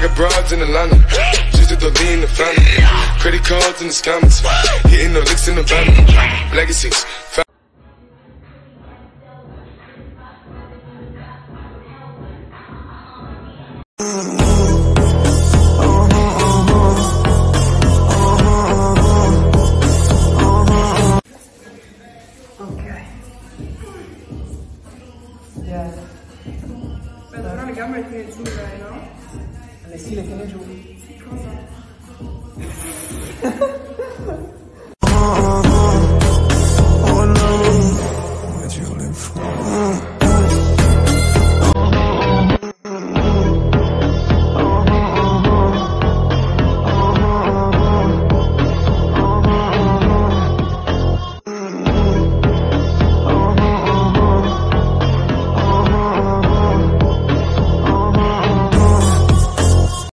got broads in the Atlanta. Just the lean the family. Credit cards in the scammers. Hitting the licks in the van. Legacies. Fa- Okay. Ya. Pero ahora le cambio el chula, ¿no? Le sí le tiene su. Cosa.